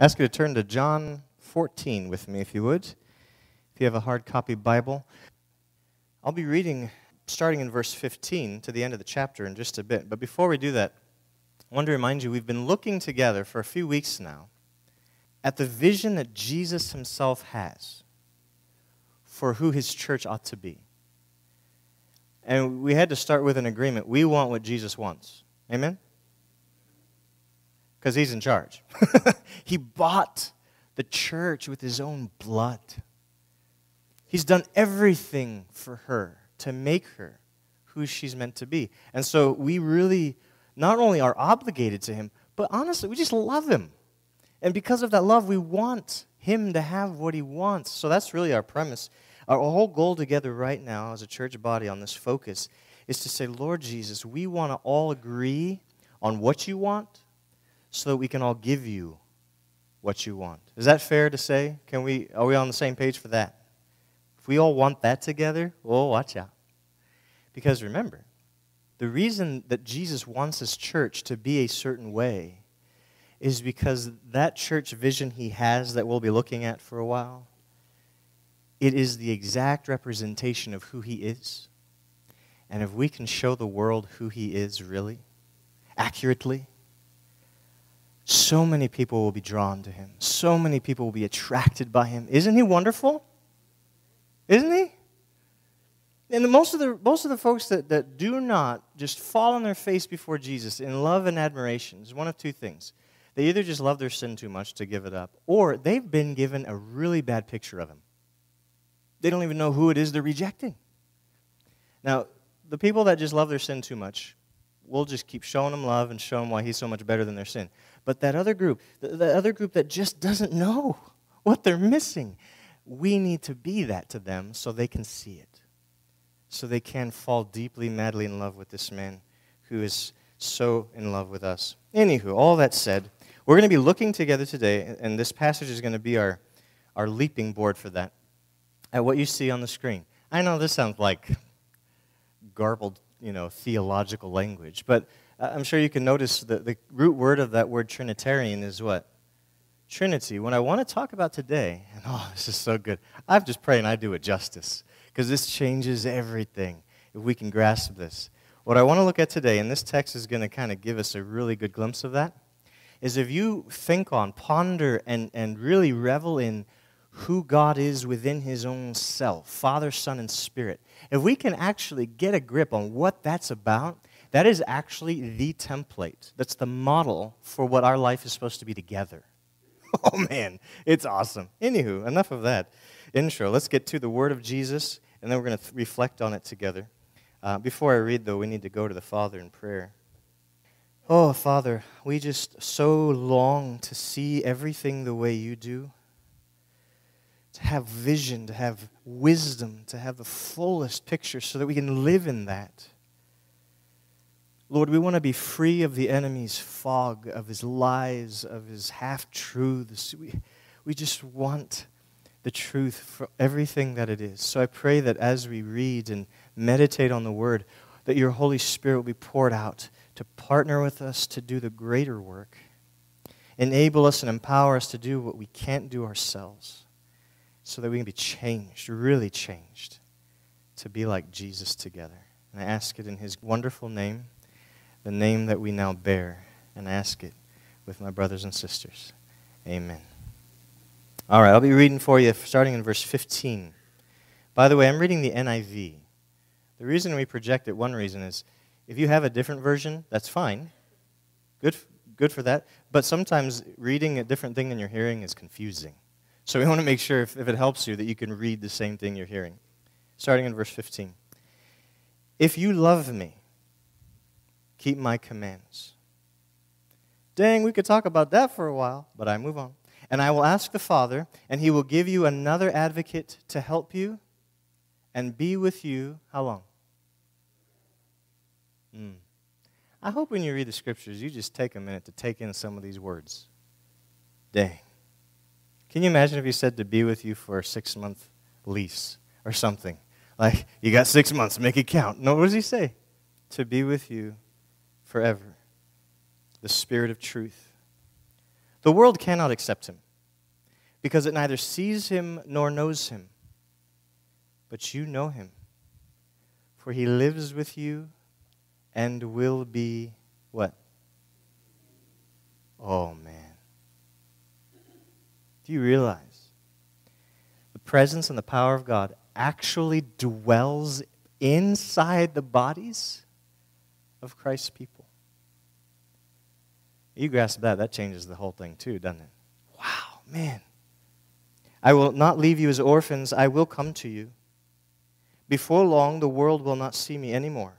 ask you to turn to John 14 with me, if you would. If you have a hard copy Bible, I'll be reading starting in verse 15 to the end of the chapter in just a bit. But before we do that, I want to remind you we've been looking together for a few weeks now at the vision that Jesus himself has for who his church ought to be. And we had to start with an agreement. We want what Jesus wants. Amen? Because he's in charge. he bought the church with his own blood. He's done everything for her to make her who she's meant to be. And so we really not only are obligated to him, but honestly, we just love him. And because of that love, we want him to have what he wants. So that's really our premise. Our whole goal together right now as a church body on this focus is to say, Lord Jesus, we want to all agree on what you want so that we can all give you what you want. Is that fair to say? Can we are we on the same page for that? If we all want that together, oh, watch out. Because remember, the reason that Jesus wants his church to be a certain way is because that church vision he has that we'll be looking at for a while, it is the exact representation of who he is. And if we can show the world who he is really, accurately, so many people will be drawn to him. So many people will be attracted by him. Isn't he wonderful? Isn't he? And most of the, most of the folks that, that do not just fall on their face before Jesus in love and admiration is one of two things. They either just love their sin too much to give it up, or they've been given a really bad picture of him. They don't even know who it is they're rejecting. Now, the people that just love their sin too much, we'll just keep showing them love and show them why he's so much better than their sin. But that other group, the, the other group that just doesn't know what they're missing, we need to be that to them so they can see it. So they can fall deeply, madly in love with this man who is so in love with us. Anywho, all that said, we're going to be looking together today, and this passage is going to be our, our leaping board for that, at what you see on the screen. I know this sounds like garbled, you know, theological language, but I'm sure you can notice that the root word of that word Trinitarian is what? Trinity. What I want to talk about today, and oh, this is so good. I'm just praying I do it justice because this changes everything if we can grasp this. What I want to look at today, and this text is going to kind of give us a really good glimpse of that, is if you think on, ponder, and, and really revel in who God is within His own self Father, Son, and Spirit. If we can actually get a grip on what that's about, that is actually the template. That's the model for what our life is supposed to be together. Oh man, it's awesome. Anywho, enough of that intro. Let's get to the Word of Jesus, and then we're going to th- reflect on it together. Uh, before I read, though, we need to go to the Father in prayer. Oh, Father, we just so long to see everything the way you do, to have vision, to have wisdom, to have the fullest picture so that we can live in that. Lord, we want to be free of the enemy's fog, of his lies, of his half truths. We, we just want the truth for everything that it is. So I pray that as we read and meditate on the word, that your Holy Spirit will be poured out to partner with us to do the greater work. Enable us and empower us to do what we can't do ourselves so that we can be changed, really changed, to be like Jesus together. And I ask it in his wonderful name the name that we now bear and ask it with my brothers and sisters. Amen. All right, I'll be reading for you starting in verse 15. By the way, I'm reading the NIV. The reason we project it, one reason is if you have a different version, that's fine. Good, good for that. But sometimes reading a different thing than you're hearing is confusing. So we want to make sure, if, if it helps you, that you can read the same thing you're hearing. Starting in verse 15. If you love me, keep my commands. Dang, we could talk about that for a while, but I move on. And I will ask the Father, and he will give you another advocate to help you and be with you how long? Mm. I hope when you read the scriptures, you just take a minute to take in some of these words. Dang. Can you imagine if he said to be with you for a six month lease or something? Like, you got six months, make it count. No, what does he say? To be with you forever. The Spirit of truth. The world cannot accept him because it neither sees him nor knows him. But you know him, for he lives with you and will be what? Oh, man. Do you realize the presence and the power of God actually dwells inside the bodies of Christ's people? You grasp that, that changes the whole thing too, doesn't it? Wow, man. I will not leave you as orphans, I will come to you. Before long, the world will not see me anymore,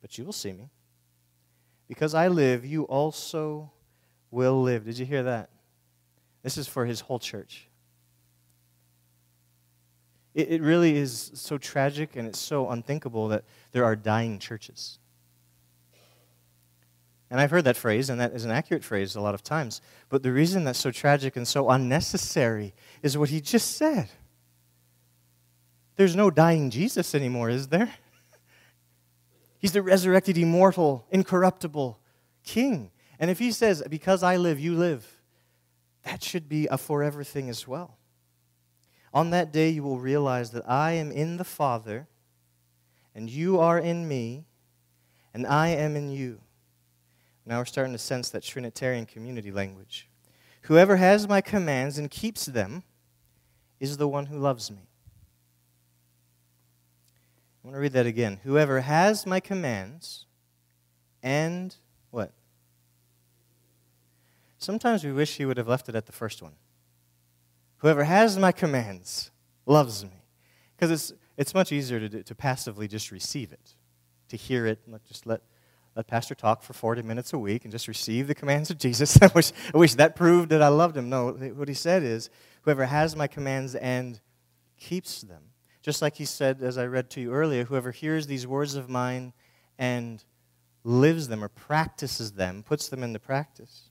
but you will see me. Because I live, you also will live. Did you hear that? This is for his whole church. It, it really is so tragic and it's so unthinkable that there are dying churches. And I've heard that phrase, and that is an accurate phrase a lot of times. But the reason that's so tragic and so unnecessary is what he just said. There's no dying Jesus anymore, is there? He's the resurrected, immortal, incorruptible King. And if he says, Because I live, you live, that should be a forever thing as well. On that day, you will realize that I am in the Father, and you are in me, and I am in you now we're starting to sense that Trinitarian community language. Whoever has my commands and keeps them is the one who loves me. I want to read that again. Whoever has my commands and what? Sometimes we wish he would have left it at the first one. Whoever has my commands loves me. Because it's, it's much easier to, to passively just receive it, to hear it, just let let Pastor talk for 40 minutes a week and just receive the commands of Jesus. I wish, I wish that proved that I loved him. No, what he said is, whoever has my commands and keeps them. Just like he said, as I read to you earlier, whoever hears these words of mine and lives them or practices them, puts them into practice.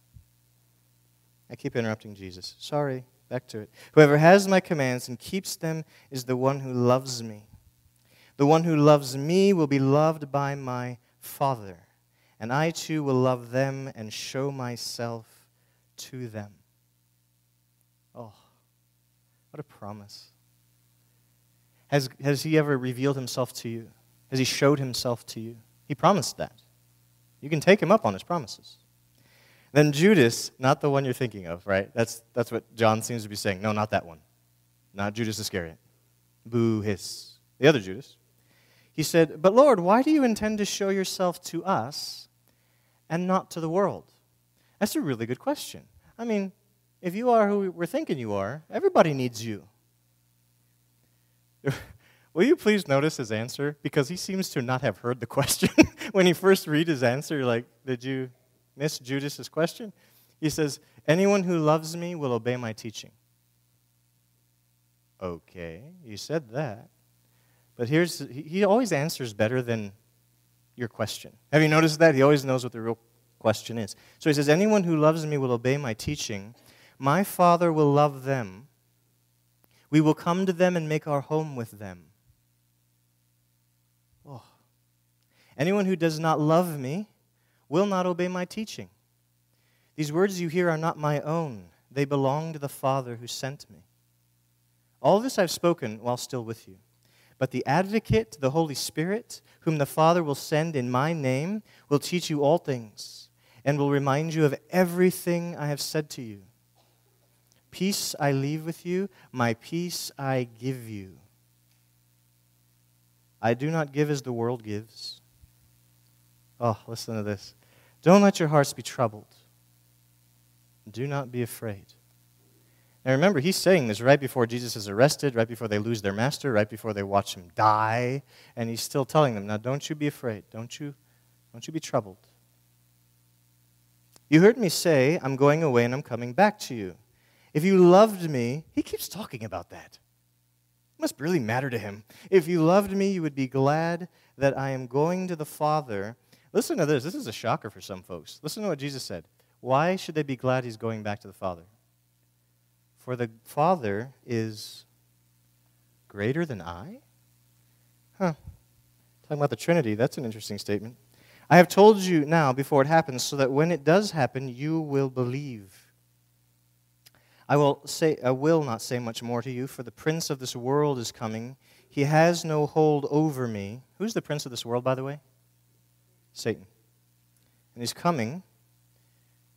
I keep interrupting Jesus. Sorry, back to it. Whoever has my commands and keeps them is the one who loves me. The one who loves me will be loved by my Father and I too will love them and show myself to them. Oh, what a promise. Has, has he ever revealed himself to you? Has he showed himself to you? He promised that. You can take him up on his promises. Then Judas, not the one you're thinking of, right? That's, that's what John seems to be saying. No, not that one. Not Judas Iscariot. Boo hiss. The other Judas. He said, But Lord, why do you intend to show yourself to us and not to the world? That's a really good question. I mean, if you are who we're thinking you are, everybody needs you. Will you please notice his answer? Because he seems to not have heard the question. when he first read his answer, like, did you miss Judas's question? He says, Anyone who loves me will obey my teaching. Okay, you said that. But here's, he always answers better than your question. Have you noticed that? He always knows what the real question is. So he says, Anyone who loves me will obey my teaching. My Father will love them. We will come to them and make our home with them. Oh. Anyone who does not love me will not obey my teaching. These words you hear are not my own, they belong to the Father who sent me. All this I've spoken while still with you. But the advocate, the Holy Spirit, whom the Father will send in my name, will teach you all things and will remind you of everything I have said to you. Peace I leave with you, my peace I give you. I do not give as the world gives. Oh, listen to this. Don't let your hearts be troubled. Do not be afraid. Now remember, he's saying this right before Jesus is arrested, right before they lose their master, right before they watch him die, and he's still telling them, "Now don't you be afraid. Don't you don't you be troubled. You heard me say, I'm going away and I'm coming back to you. If you loved me, he keeps talking about that. It must really matter to him. If you loved me, you would be glad that I am going to the Father. Listen to this. This is a shocker for some folks. Listen to what Jesus said. Why should they be glad he's going back to the Father? For the Father is greater than I? Huh. Talking about the Trinity, that's an interesting statement. I have told you now before it happens, so that when it does happen, you will believe. I will, say, I will not say much more to you, for the prince of this world is coming. He has no hold over me. Who's the prince of this world, by the way? Satan. And he's coming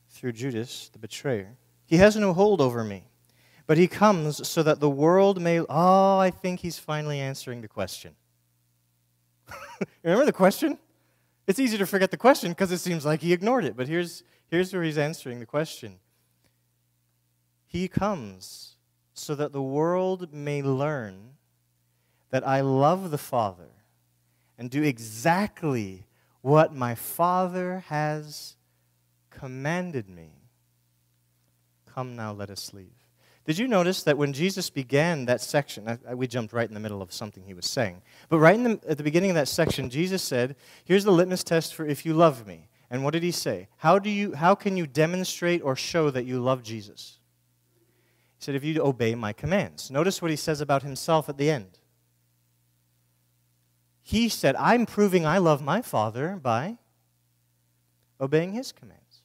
through Judas, the betrayer. He has no hold over me, but he comes so that the world may. Oh, I think he's finally answering the question. Remember the question? It's easy to forget the question because it seems like he ignored it, but here's, here's where he's answering the question. He comes so that the world may learn that I love the Father and do exactly what my Father has commanded me. Come now, let us leave. Did you notice that when Jesus began that section, I, I, we jumped right in the middle of something he was saying, but right the, at the beginning of that section, Jesus said, Here's the litmus test for if you love me. And what did he say? How, do you, how can you demonstrate or show that you love Jesus? He said, if you obey my commands. Notice what he says about himself at the end. He said, I'm proving I love my Father by obeying his commands.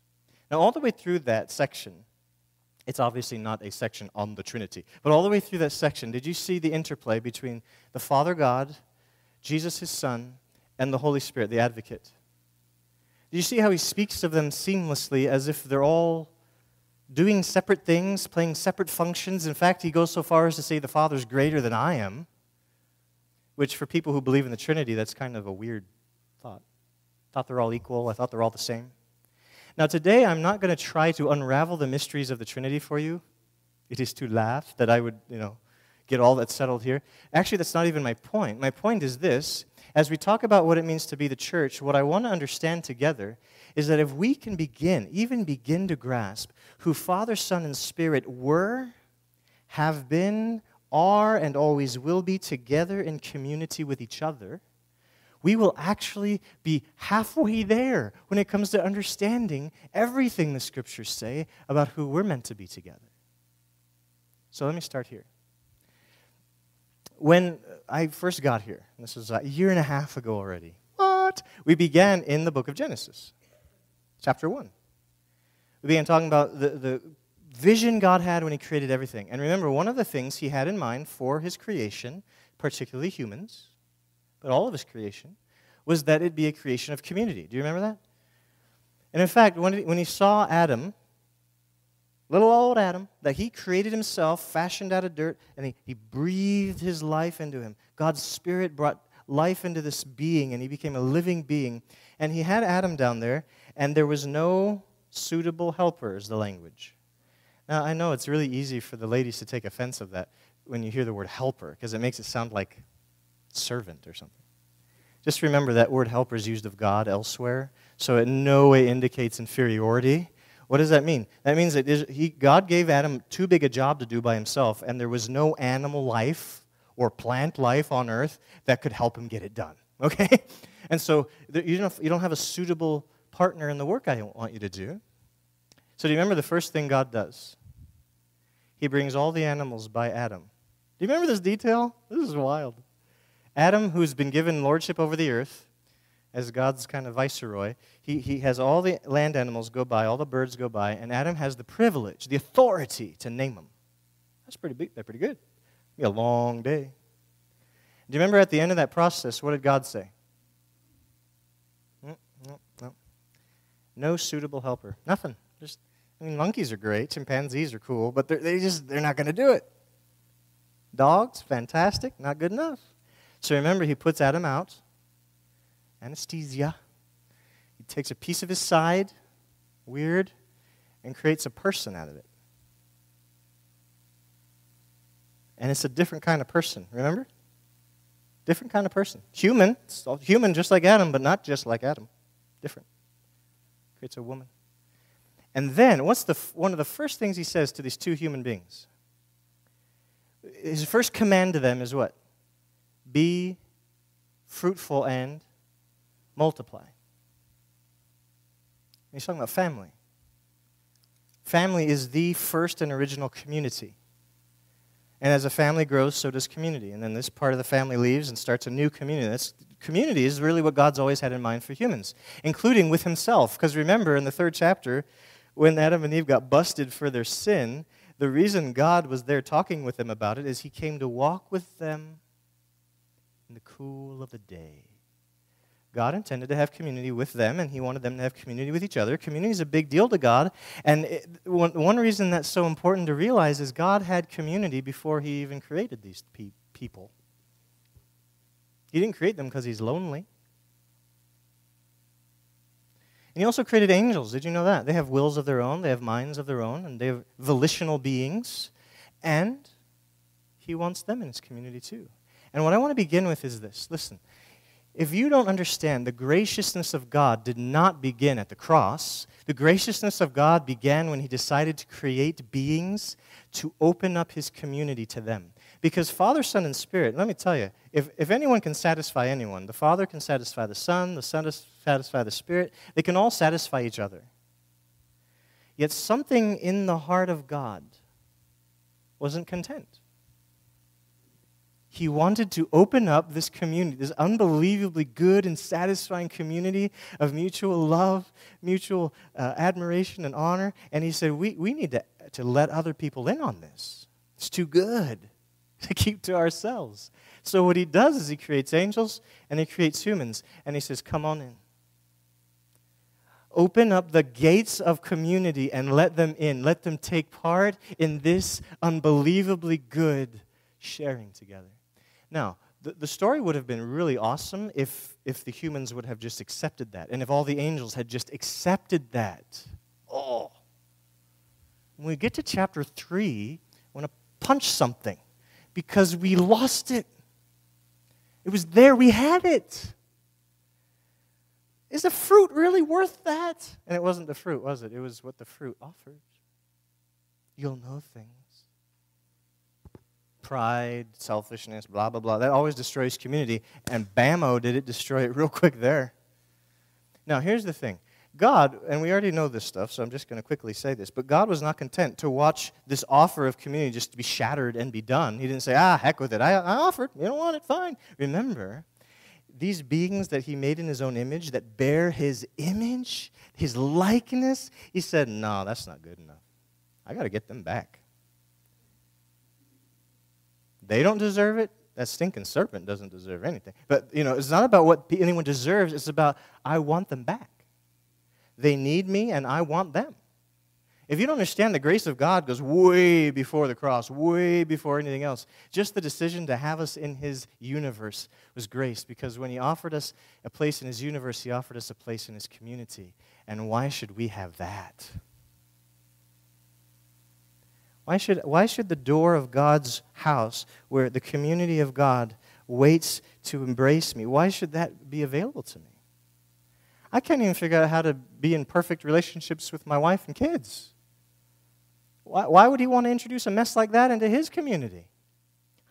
Now, all the way through that section, it's obviously not a section on the Trinity, but all the way through that section, did you see the interplay between the Father God, Jesus his Son, and the Holy Spirit, the advocate? Do you see how he speaks of them seamlessly as if they're all doing separate things, playing separate functions. In fact, he goes so far as to say the Father's greater than I am, which for people who believe in the Trinity, that's kind of a weird thought. I Thought they're all equal, I thought they're all the same. Now, today, I'm not going to try to unravel the mysteries of the Trinity for you. It is to laugh that I would, you know, get all that settled here. Actually, that's not even my point. My point is this as we talk about what it means to be the church, what I want to understand together is that if we can begin, even begin to grasp who Father, Son, and Spirit were, have been, are, and always will be together in community with each other, we will actually be halfway there when it comes to understanding everything the scriptures say about who we're meant to be together. So let me start here. When I first got here, this was a year and a half ago already, what? We began in the book of Genesis, chapter 1. We began talking about the, the vision God had when He created everything. And remember, one of the things He had in mind for His creation, particularly humans, but all of His creation, was that it be a creation of community. Do you remember that? And in fact, when, he, when He saw Adam, little old Adam, that he created himself, fashioned out of dirt, and he, he breathed his life into him. God's Spirit brought life into this being, and he became a living being. And he had Adam down there, and there was no suitable helper, is the language. Now, I know it's really easy for the ladies to take offense of that when you hear the word helper, because it makes it sound like servant or something. Just remember that word helper is used of God elsewhere, so it no way indicates inferiority. What does that mean? That means that he, God gave Adam too big a job to do by himself, and there was no animal life or plant life on earth that could help him get it done. Okay? And so you don't, you don't have a suitable partner in the work I want you to do. So do you remember the first thing God does? He brings all the animals by Adam. Do you remember this detail? This is wild. Adam, who's been given lordship over the earth, as God's kind of viceroy, he, he has all the land animals go by, all the birds go by, and Adam has the privilege, the authority to name them. That's pretty big. That's pretty good. It'll be a long day. Do you remember at the end of that process, what did God say? No, no, no. no suitable helper. Nothing. Just, I mean, monkeys are great. Chimpanzees are cool, but they just, they're not going to do it. Dogs, fantastic. Not good enough. So remember, he puts Adam out anesthesia. He takes a piece of his side, weird, and creates a person out of it. And it's a different kind of person, remember? Different kind of person. Human, human just like Adam, but not just like Adam. Different. Creates a woman. And then, what's the, one of the first things he says to these two human beings? His first command to them is what? Be fruitful and multiply. And He's talking about family. Family is the first and original community. And as a family grows, so does community. And then this part of the family leaves and starts a new community. That's, community is really what God's always had in mind for humans, including with Himself. Because remember, in the third chapter, when Adam and Eve got busted for their sin, The reason God was there talking with them about it is he came to walk with them in the cool of the day. God intended to have community with them, and He wanted them to have community with each other. Community is a big deal to God. And it, one, reason that's so important to realize is God had community before He even created these pe- people. He didn't create them because He's lonely. And He also created angels. Did you know that? They have wills of their own, they have minds of their own, and they have volitional beings. And He wants them in His community too. And what I want to begin with is this listen. If you don't understand, the graciousness of God did not begin at the cross. The graciousness of God began when He decided to create beings to open up His community to them. Because Father, Son, and Spirit, let me tell you, if, if anyone can satisfy anyone, the Father can satisfy the Son, the Son can satisfy the Spirit, they can all satisfy each other. Yet something in the heart of God wasn't content. He wanted to open up this community, this unbelievably good and satisfying community of mutual love, mutual uh, admiration, and honor. And he said, we, we need to, to let other people in on this. It's too good to keep to ourselves. So, what he does is he creates angels and he creates humans. And he says, Come on in. Open up the gates of community and let them in. Let them take part in this unbelievably good sharing together. Now, the, the story would have been really awesome if, if the humans would have just accepted that, and if all the angels had just accepted that. Oh. When we get to chapter 3, I want to punch something because we lost it. It was there, we had it. Is the fruit really worth that? And it wasn't the fruit, was it? It was what the fruit offered. You'll know things pride, selfishness, blah, blah, blah. That always destroys community. And bammo, did it destroy it real quick there. Now, here's the thing God, and we already know this stuff, so I'm just going to quickly say this, but God was not content to watch this offer of community just to be shattered and be done. He didn't say, ah, heck with it. I, I offered. You don't want it? Fine. Remember, these beings that he made in his own image that bear his image, his likeness, he said, no, that's not good enough. I got to get them back. They don't deserve it. That stinking serpent doesn't deserve anything. But, you know, it's not about what anyone deserves. It's about, I want them back. They need me, and I want them. If you don't understand, the grace of God goes way before the cross, way before anything else. Just the decision to have us in His universe was grace, because when He offered us a place in His universe, He offered us a place in His community. And why should we have that? Why should, why should the door of God's house, where the community of God waits to embrace me, why should that be available to me? I can't even figure out how to be in perfect relationships with my wife and kids. Why, why would he want to introduce a mess like that into his community?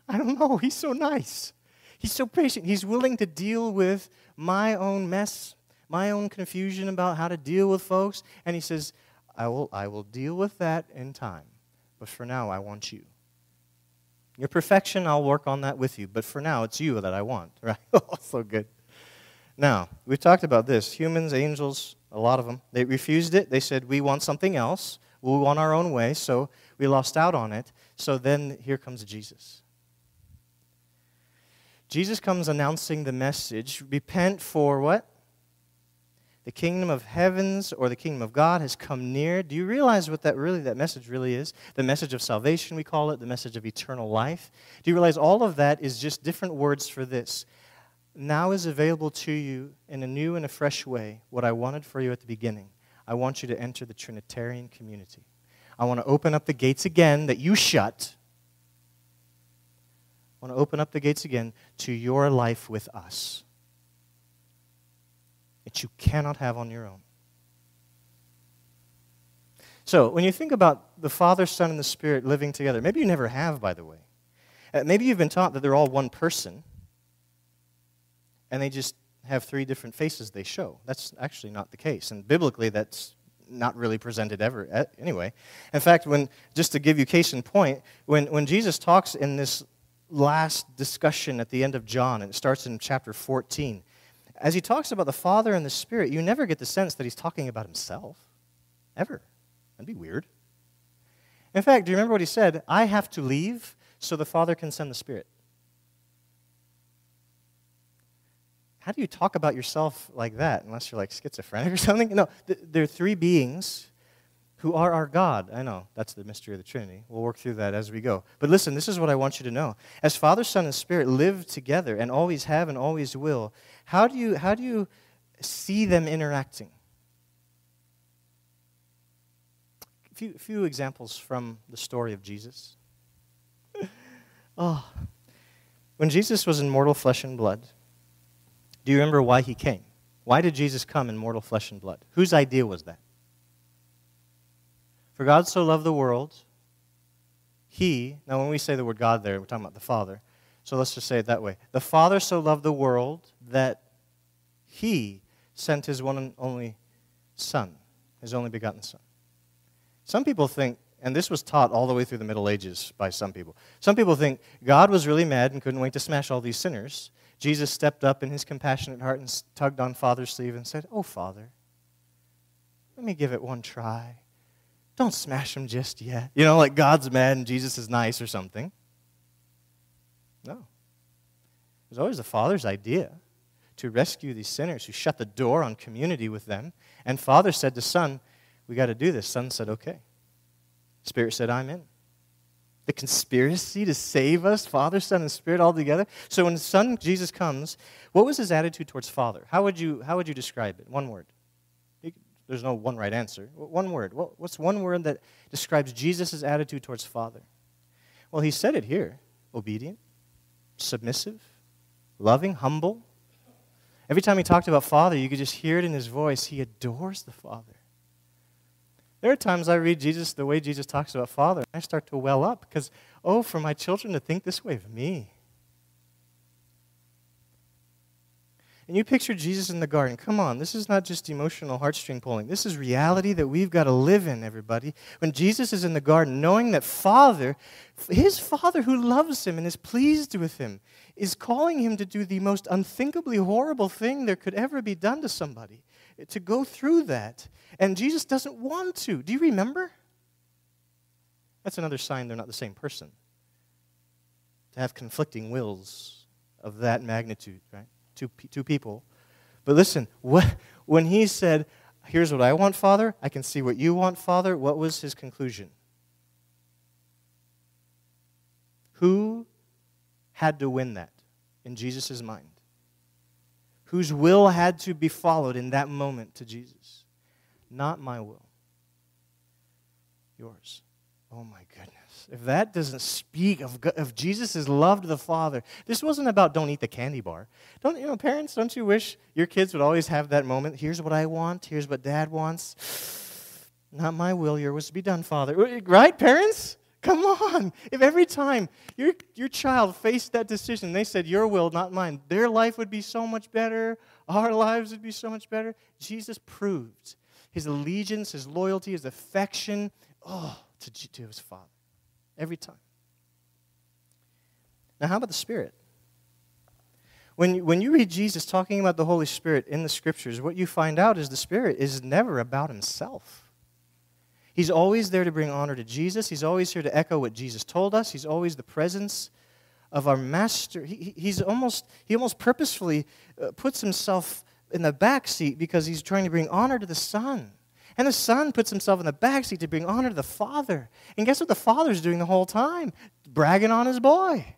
I don't know. He's so nice. He's so patient. He's willing to deal with my own mess, my own confusion about how to deal with folks. And he says, I will, I will deal with that in time. But for now, I want you. Your perfection, I'll work on that with you. But for now, it's you that I want, right? oh, so good. Now, we've talked about this. Humans, angels, a lot of them, they refused it. They said, We want something else. We want our own way. So we lost out on it. So then here comes Jesus. Jesus comes announcing the message repent for what? The kingdom of heavens or the kingdom of God has come near. Do you realize what that really that message really is? The message of salvation we call it, the message of eternal life. Do you realize all of that is just different words for this? Now is available to you in a new and a fresh way what I wanted for you at the beginning. I want you to enter the Trinitarian community. I want to open up the gates again that you shut. I want to open up the gates again to your life with us that you cannot have on your own. So, when you think about the Father, Son, and the Spirit living together, maybe you never have, by the way. Uh, maybe you've been taught that they're all one person, and they just have three different faces they show. That's actually not the case. And biblically, that's not really presented ever anyway. In fact, when just to give you case in point, when, when Jesus talks in this last discussion at the end of John, and it starts in chapter 14, as he talks about the Father and the Spirit, you never get the sense that he's talking about himself. Ever. That'd be weird. In fact, do you remember what he said? I have to leave so the Father can send the Spirit. How do you talk about yourself like that unless you're like schizophrenic or something? No, th- there are three beings who are our God. I know, that's the mystery of the Trinity. We'll work through that as we go. But listen, this is what I want you to know. As Father, Son, and Spirit live together and always have and always will, how do you, how do you see them interacting? A few, few examples from the story of Jesus. oh, when Jesus was in mortal flesh and blood, do you remember why he came? Why did Jesus come in mortal flesh and blood? Whose idea was that? For God so loved the world, he, now when we say the word God there, we're talking about the Father. So let's just say it that way. The Father so loved the world that he sent his one and only Son, his only begotten Son. Some people think, and this was taught all the way through the Middle Ages by some people, some people think God was really mad and couldn't wait to smash all these sinners. Jesus stepped up in his compassionate heart and tugged on Father's sleeve and said, Oh, Father, let me give it one try. Don't smash them just yet. You know, like God's mad and Jesus is nice or something. No. It was always the Father's idea to rescue these sinners who shut the door on community with them. And Father said to Son, we got to do this. Son said, okay. Spirit said, I'm in. The conspiracy to save us, Father, Son, and Spirit all together. So when Son Jesus comes, what was his attitude towards Father? How would you, how would you describe it? One word. There's no one right answer. One word. What's one word that describes Jesus' attitude towards Father? Well, he said it here obedient, submissive, loving, humble. Every time he talked about Father, you could just hear it in his voice. He adores the Father. There are times I read Jesus, the way Jesus talks about Father, and I start to well up because, oh, for my children to think this way of me. And you picture Jesus in the garden. Come on, this is not just emotional heartstring pulling. This is reality that we've got to live in, everybody. When Jesus is in the garden, knowing that Father, his Father who loves him and is pleased with him, is calling him to do the most unthinkably horrible thing there could ever be done to somebody to go through that. And Jesus doesn't want to. Do you remember? That's another sign they're not the same person. To have conflicting wills of that magnitude, right? Two, two people. But listen, what, when he said, Here's what I want, Father, I can see what you want, Father, what was his conclusion? Who had to win that in Jesus' mind? whose will had to be followed in that moment to Jesus. Not my will, yours. Oh my goodness. If that doesn't speak of, of Jesus' love to the Father, this wasn't about don't eat the candy bar. Don't, you know, parents, don't you wish your kids would always have that moment? Here's what I want, here's what dad wants. Not my will, your was to be done, Father. Right, parents? Come on. If every time your, your child faced that decision, they said, Your will, not mine, their life would be so much better. Our lives would be so much better. Jesus proved his allegiance, his loyalty, his affection, oh, to, to his Father. Every time. Now, how about the Spirit? When, when you read Jesus talking about the Holy Spirit in the Scriptures, what you find out is the Spirit is never about himself. He's always there to bring honor to Jesus. He's always here to echo what Jesus told us. He's always the presence of our master. He, he's almost, he almost purposefully uh, puts himself in the back seat because he's trying to bring honor to the Son. And the Son puts himself in the back seat to bring honor to the Father. And guess what the Father's doing the whole time? Bragging on his boy.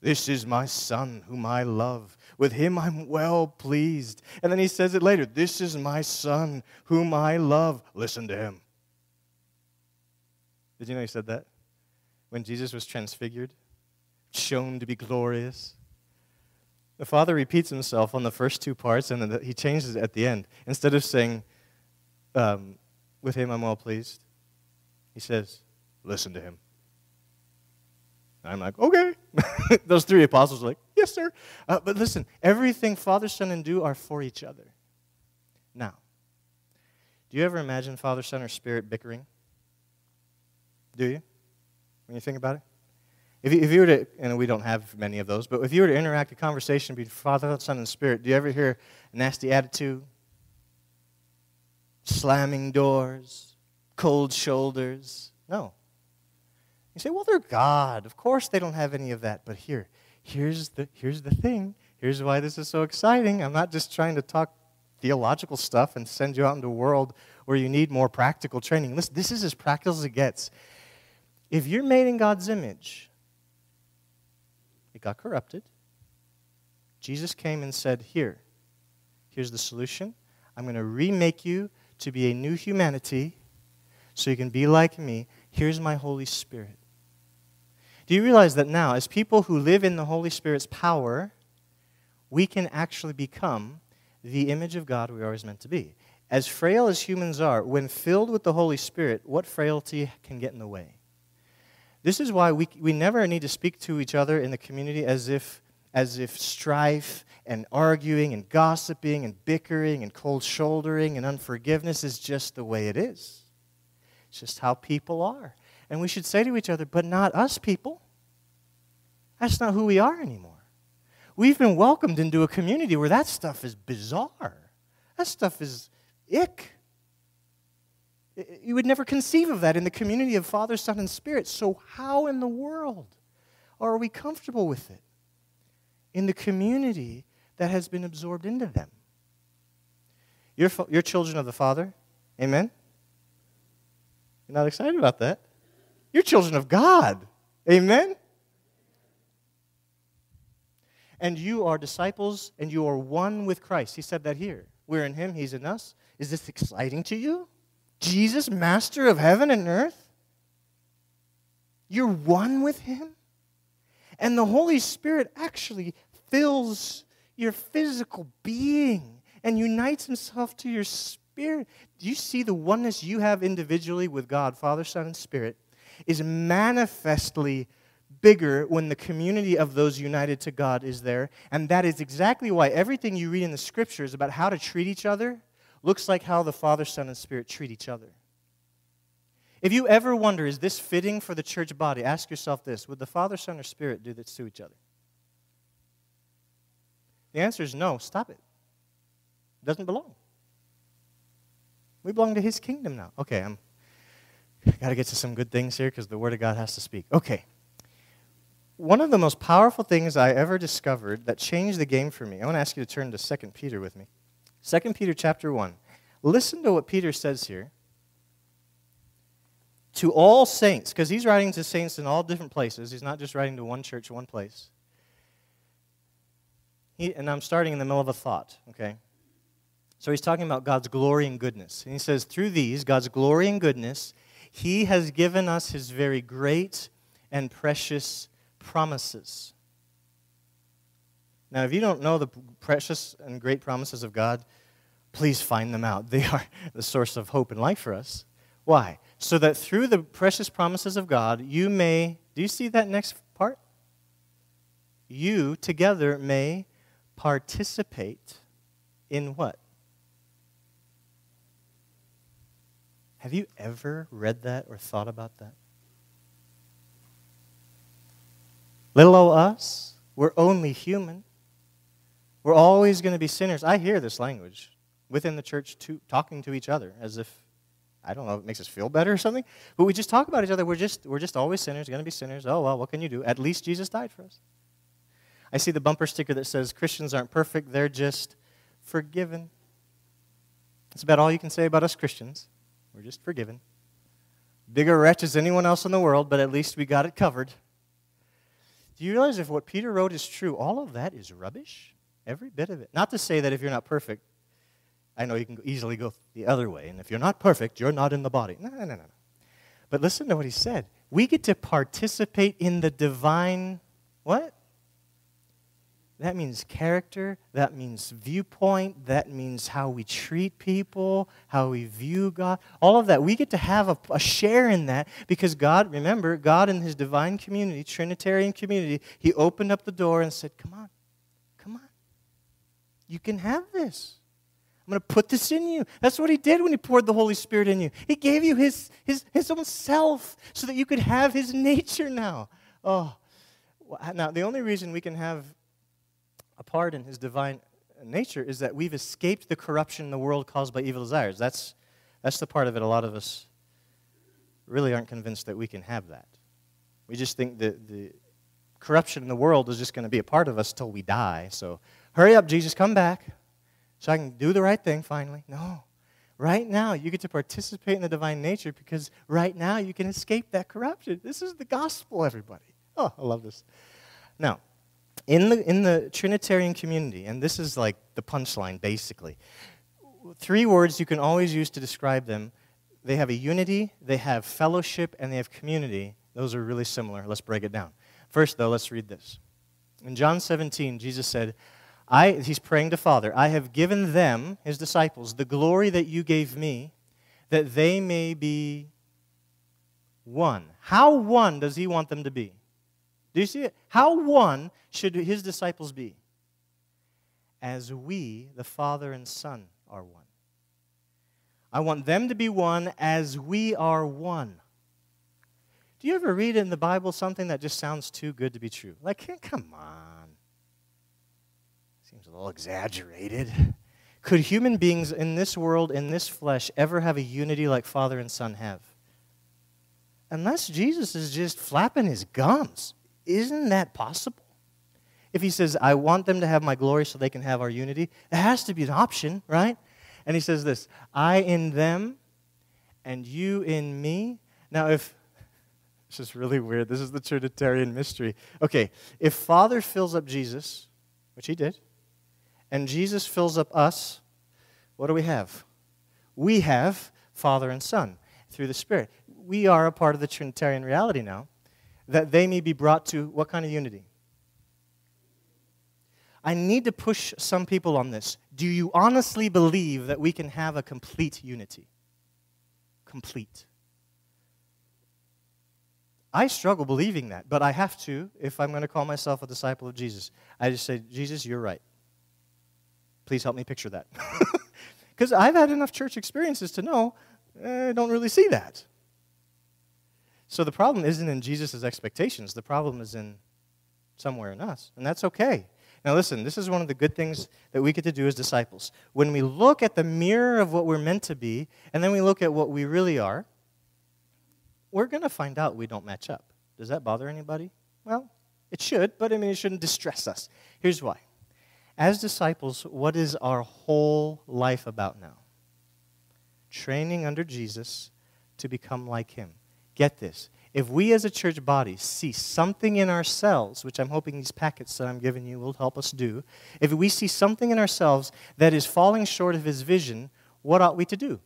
This is my Son whom I love. With him I'm well pleased. And then he says it later This is my son whom I love. Listen to him. Did you know he said that? When Jesus was transfigured, shown to be glorious. The Father repeats himself on the first two parts, and then he changes it at the end. Instead of saying, um, With him I'm well pleased, he says, Listen to him. I'm like, okay. Those three apostles are like, yes, sir. Uh, but listen, everything Father, Son, and do are for each other. Now, do you ever imagine Father, Son, or Spirit bickering? Do you? When you think about it? If you, if you were to, and we don't have many of those, but if you were to interact a conversation between Father, Son, and Spirit, do you ever hear a nasty attitude? Slamming doors, cold shoulders, No. You say, well, they're God. Of course they don't have any of that. But here, here's the, here's the thing. Here's why this is so exciting. I'm not just trying to talk theological stuff and send you out into a world where you need more practical training. Listen, this is as practical as it gets. If you're made in God's image, it got corrupted. Jesus came and said, Here, here's the solution. I'm going to remake you to be a new humanity so you can be like me. Here's my Holy Spirit. Do you realize that now, as people who live in the Holy Spirit's power, we can actually become the image of God we are always meant to be? As frail as humans are, when filled with the Holy Spirit, what frailty can get in the way? This is why we, we never need to speak to each other in the community as if, as if strife and arguing and gossiping and bickering and cold shouldering and unforgiveness is just the way it is. It's just how people are. And we should say to each other, but not us people. That's not who we are anymore. We've been welcomed into a community where that stuff is bizarre. That stuff is ick. You would never conceive of that in the community of Father, Son, and Spirit. So, how in the world are we comfortable with it in the community that has been absorbed into them? You're, you're children of the Father. Amen? You're not excited about that? You're children of God. Amen? And you are disciples and you are one with Christ. He said that here. We're in Him, He's in us. Is this exciting to you? Jesus, master of heaven and earth? You're one with him? And the Holy Spirit actually fills your physical being and unites himself to your spirit. Do you see the oneness you have individually with God, Father, Son, and Spirit, is manifestly bigger when the community of those united to God is there. And that is exactly why everything you read in the scriptures about how to treat each other looks like how the Father, Son, and Spirit treat each other. If you ever wonder, is this fitting for the church body? Ask yourself this Would the Father, Son, or Spirit do this to each other? The answer is no. Stop it. It doesn't belong. We belong to His kingdom now. Okay, I'm got to get to some good things here because the Word of God has to speak. Okay. One of the most powerful things I ever discovered that changed the game for me, I want to ask you to turn to 2 Peter with me. 2 Peter chapter 1. Listen to what Peter says here. To all saints, because he's writing to saints in all different places. He's not just writing to one church, one place. He, and I'm starting in the middle of a thought, okay? So he's talking about God's glory and goodness. And he says, through these, God's glory and goodness, he has given us his very great and precious promises. Now, if you don't know the precious and great promises of God, please find them out. They are the source of hope and life for us. Why? So that through the precious promises of God, you may, do you see that next part? You together may participate in what? Have you ever read that or thought about that? Little o us, we're only human. We're always going to be sinners. I hear this language within the church to, talking to each other as if, I don't know, it makes us feel better or something. But we just talk about each other. We're just, we're just always sinners, going to be sinners. Oh, well, what can you do? At least Jesus died for us. I see the bumper sticker that says Christians aren't perfect, they're just forgiven. That's about all you can say about us Christians. We're just forgiven. Bigger wretch as anyone else in the world, but at least we got it covered. Do you realize if what Peter wrote is true, all of that is rubbish? Every bit of it. Not to say that if you're not perfect, I know you can easily go the other way, and if you're not perfect, you're not in the body. No, no, no, no. But listen to what he said. We get to participate in the divine, what? That means character, that means viewpoint, that means how we treat people, how we view God, all of that. We get to have a, a, share in that because God, remember, God in His divine community, Trinitarian community, He opened up the door and said, Come on, come on. you can have this. I'm going to put this in you. That's what he did when he poured the Holy Spirit in you. He gave you his, his, his own self so that you could have his nature now. Oh, now the only reason we can have a part in his divine nature is that we've escaped the corruption in the world caused by evil desires. That's, that's the part of it a lot of us really aren't convinced that we can have that. We just think that the corruption in the world is just going to be a part of us till we die. So hurry up, Jesus, come back so I can do the right thing finally. No. Right now, you get to participate in the divine nature because right now you can escape that corruption. This is the gospel, everybody. Oh, I love this. Now, in the, in the Trinitarian community, and this is like the punchline basically, three words you can always use to describe them they have a unity, they have fellowship, and they have community. Those are really similar. Let's break it down. First, though, let's read this. In John 17, Jesus said, I, he's praying to Father, I have given them, his disciples, the glory that you gave me, that they may be one. How one does he want them to be? Do you see it? How one should his disciples be? As we, the Father and Son, are one. I want them to be one as we are one. Do you ever read in the Bible something that just sounds too good to be true? Like, come on. Seems a little exaggerated. Could human beings in this world, in this flesh, ever have a unity like Father and Son have? Unless Jesus is just flapping his gums. Isn't that possible? If he says, I want them to have my glory so they can have our unity, it has to be an option, right? And he says this I in them and you in me. Now, if this is really weird, this is the Trinitarian mystery. Okay, if Father fills up Jesus, which he did, and Jesus fills up us, what do we have? We have Father and Son through the Spirit. We are a part of the Trinitarian reality now that they may be brought to what kind of unity? I need to push some people on this. Do you honestly believe that we can have a complete unity? Complete. I struggle believing that, but I have to if I'm going to call myself a disciple of Jesus. I just say, Jesus, you're right. Please help me picture that. Because I've had enough church experiences to know eh, I don't really see that. So the problem isn't in Jesus' expectations, the problem is in somewhere in us. And that's okay. Now, listen, this is one of the good things that we get to do as disciples. When we look at the mirror of what we're meant to be, and then we look at what we really are, we're going to find out we don't match up. Does that bother anybody? Well, it should, but I mean, it shouldn't distress us. Here's why. As disciples, what is our whole life about now? Training under Jesus to become like him. Get this. If we as a church body see something in ourselves, which I'm hoping these packets that I'm giving you will help us do, if we see something in ourselves that is falling short of his vision, what ought we to do?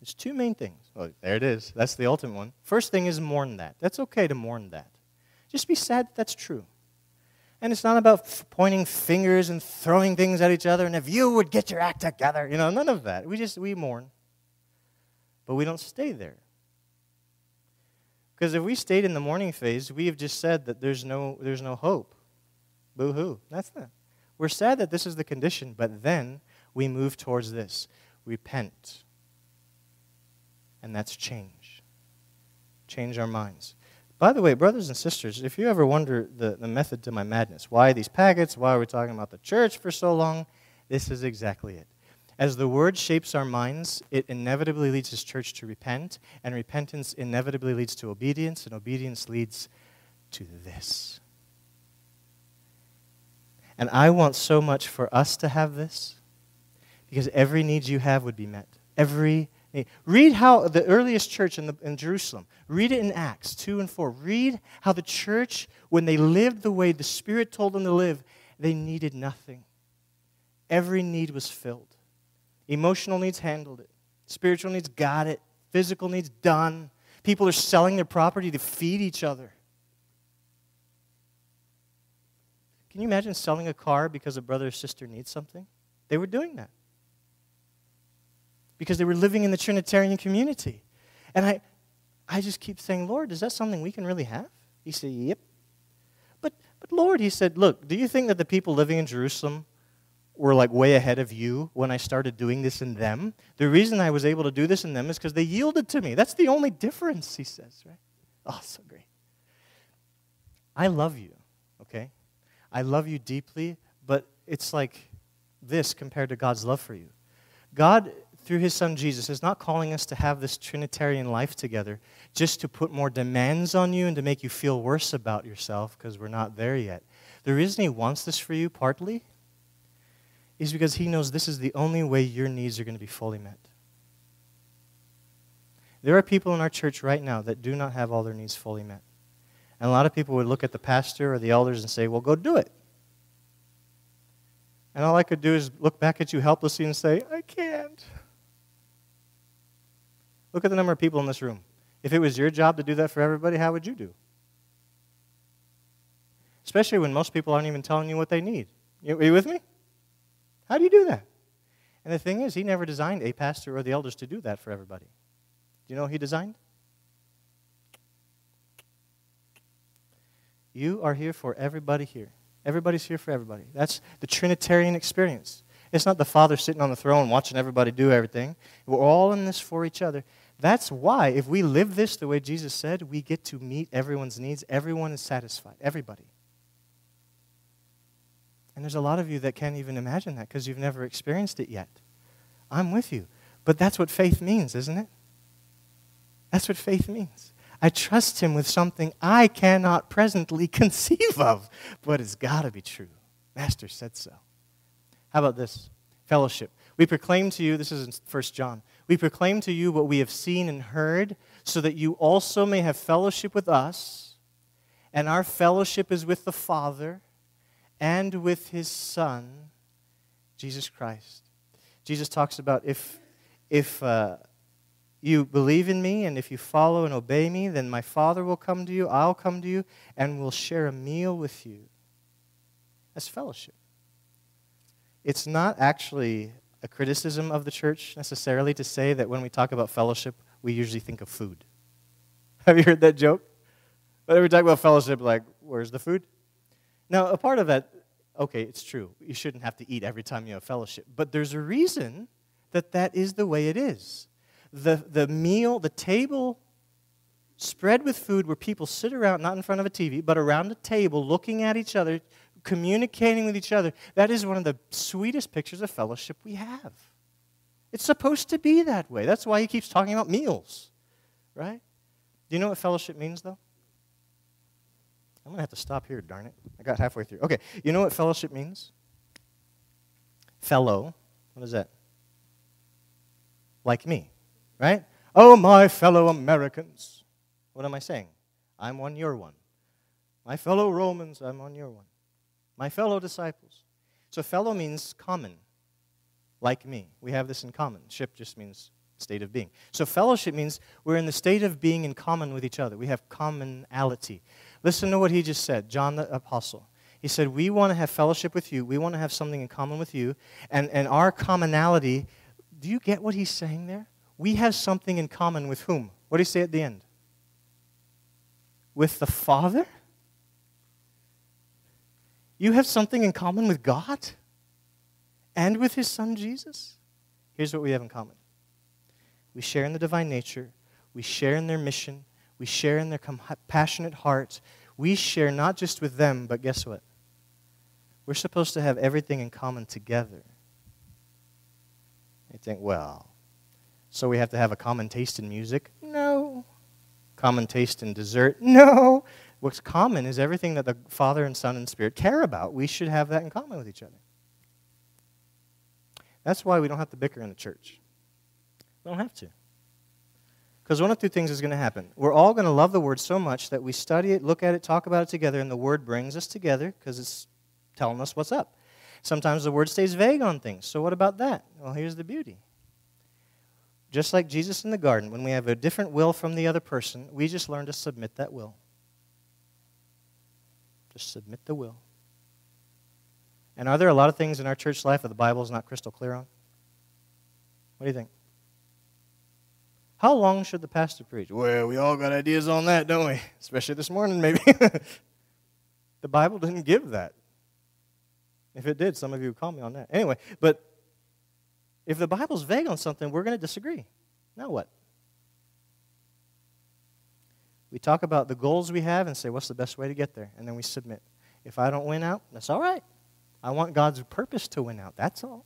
There's two main things. Oh, there it is. That's the ultimate one. First thing is mourn that. That's okay to mourn that. Just be sad that that's true. And it's not about f- pointing fingers and throwing things at each other and if you would get your act together, you know, none of that. We just we mourn. But we don't stay there. Because if we stayed in the mourning phase, we have just said that there's no, there's no hope. Boo hoo. That's that. We're sad that this is the condition, but then we move towards this repent. And that's change. Change our minds. By the way, brothers and sisters, if you ever wonder the, the method to my madness, why these packets, why are we talking about the church for so long, this is exactly it. As the word shapes our minds, it inevitably leads his church to repent, and repentance inevitably leads to obedience, and obedience leads to this. And I want so much for us to have this because every need you have would be met. Every need. Read how the earliest church in, the, in Jerusalem, read it in Acts 2 and 4. Read how the church, when they lived the way the Spirit told them to live, they needed nothing. Every need was filled. Emotional needs handled it. Spiritual needs got it. Physical needs done. People are selling their property to feed each other. Can you imagine selling a car because a brother or sister needs something? They were doing that. Because they were living in the Trinitarian community. And I, I just keep saying, Lord, is that something we can really have? He said, Yep. But, but Lord, he said, Look, do you think that the people living in Jerusalem were like way ahead of you when I started doing this in them. The reason I was able to do this in them is because they yielded to me. That's the only difference, he says, right? Oh, so great. I love you, okay? I love you deeply, but it's like this compared to God's love for you. God through his son Jesus is not calling us to have this Trinitarian life together just to put more demands on you and to make you feel worse about yourself because we're not there yet. The reason he wants this for you, partly, is because he knows this is the only way your needs are going to be fully met. There are people in our church right now that do not have all their needs fully met. And a lot of people would look at the pastor or the elders and say, Well, go do it. And all I could do is look back at you helplessly and say, I can't. Look at the number of people in this room. If it was your job to do that for everybody, how would you do? Especially when most people aren't even telling you what they need. You, are you with me? How do you do that? And the thing is, he never designed a pastor or the elders to do that for everybody. Do you know he designed? You are here for everybody here. Everybody's here for everybody. That's the Trinitarian experience. It's not the Father sitting on the throne watching everybody do everything. We're all in this for each other. That's why, if we live this the way Jesus said, we get to meet everyone's needs. Everyone is satisfied. Everybody. And there's a lot of you that can't even imagine that because you've never experienced it yet. I'm with you. But that's what faith means, isn't it? That's what faith means. I trust him with something I cannot presently conceive of, but it's got to be true. Master said so. How about this? Fellowship. We proclaim to you, this is in 1 John, we proclaim to you what we have seen and heard, so that you also may have fellowship with us. And our fellowship is with the Father and with his Son, Jesus Christ. Jesus talks about if, if uh, you believe in me and if you follow and obey me, then my Father will come to you, I'll come to you, and we'll share a meal with you. That's fellowship. It's not actually a criticism of the church necessarily to say that when we talk about fellowship, we usually think of food. Have you heard that joke? Whenever we talk about fellowship, like, where's the food? Now, a part of that, okay, it's true. You shouldn't have to eat every time you have fellowship. But there's a reason that that is the way it is. The, the meal, the table spread with food where people sit around, not in front of a TV, but around a table looking at each other, communicating with each other, that is one of the sweetest pictures of fellowship we have. It's supposed to be that way. That's why he keeps talking about meals, right? Do you know what fellowship means, though? I'm going to have to stop here, darn it. I got halfway through. Okay, you know what fellowship means? Fellow. What is that? Like me, right? Oh, my fellow Americans. What am I saying? I'm one, you're one. My fellow Romans, I'm on your one my fellow disciples. So, fellow means common, like me. We have this in common. Ship just means state of being. So, fellowship means we're in the state of being in common with each other. We have commonality. Listen to what he just said, John the Apostle. He said, We want to have fellowship with you. We want to have something in common with you. And, and our commonality, do you get what he's saying there? We have something in common with whom? What do he say at the end? With the Father? You have something in common with God and with His Son Jesus? Here's what we have in common we share in the divine nature, we share in their mission, we share in their compassionate heart. We share not just with them, but guess what? We're supposed to have everything in common together. You think, well, so we have to have a common taste in music? No. Common taste in dessert? No. What's common is everything that the Father and Son and Spirit care about. We should have that in common with each other. That's why we don't have to bicker in the church. We don't have to. Because one of two things is going to happen. We're all going to love the Word so much that we study it, look at it, talk about it together, and the Word brings us together because it's telling us what's up. Sometimes the Word stays vague on things. So, what about that? Well, here's the beauty. Just like Jesus in the garden, when we have a different will from the other person, we just learn to submit that will. Just submit the will. And are there a lot of things in our church life that the Bible is not crystal clear on? What do you think? How long should the pastor preach? Well, we all got ideas on that, don't we? Especially this morning, maybe. the Bible didn't give that. If it did, some of you would call me on that. Anyway, but if the Bible's vague on something, we're going to disagree. Now what? We talk about the goals we have and say, what's the best way to get there? And then we submit. If I don't win out, that's all right. I want God's purpose to win out. That's all.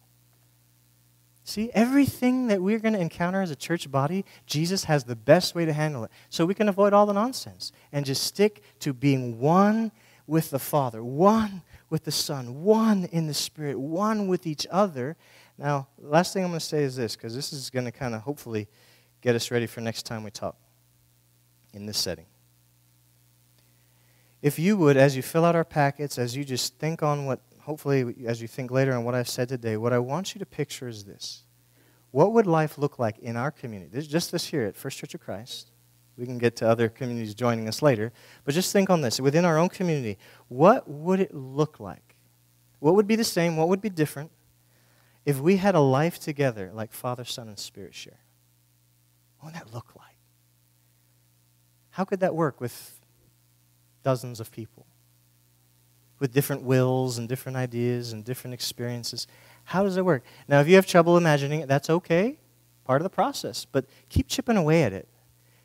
See, everything that we're going to encounter as a church body, Jesus has the best way to handle it. So we can avoid all the nonsense and just stick to being one with the Father, one with the Son, one in the Spirit, one with each other. Now, last thing I'm going to say is this, because this is going to kind of hopefully get us ready for next time we talk in this setting. If you would, as you fill out our packets, as you just think on what hopefully, as you think later on what I've said today, what I want you to picture is this. What would life look like in our community? This, just this here at First Church of Christ. We can get to other communities joining us later. But just think on this. Within our own community, what would it look like? What would be the same? What would be different if we had a life together like Father, Son, and Spirit share? What would that look like? How could that work with dozens of people? With different wills and different ideas and different experiences. How does it work? Now, if you have trouble imagining it, that's okay, part of the process. But keep chipping away at it.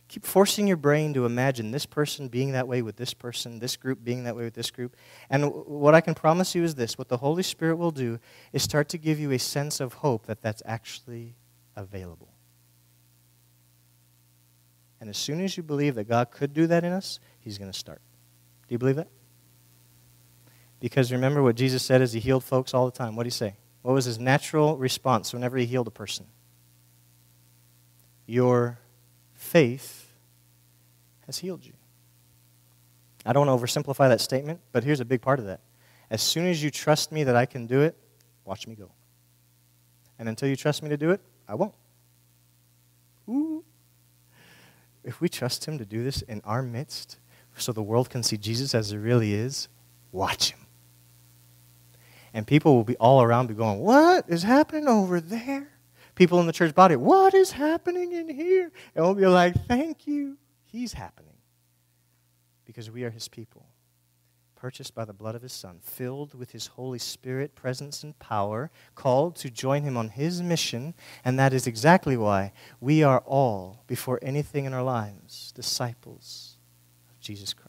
Keep forcing your brain to imagine this person being that way with this person, this group being that way with this group. And what I can promise you is this what the Holy Spirit will do is start to give you a sense of hope that that's actually available. And as soon as you believe that God could do that in us, He's going to start. Do you believe that? Because remember what Jesus said as he healed folks all the time. What did he say? What was his natural response whenever he healed a person? Your faith has healed you. I don't oversimplify that statement, but here's a big part of that. As soon as you trust me that I can do it, watch me go. And until you trust me to do it, I won't. Ooh. If we trust him to do this in our midst so the world can see Jesus as he really is, watch him. And people will be all around be going, What is happening over there? People in the church body, What is happening in here? And we'll be like, Thank you. He's happening. Because we are his people, purchased by the blood of his Son, filled with his Holy Spirit, presence, and power, called to join him on his mission. And that is exactly why we are all, before anything in our lives, disciples of Jesus Christ.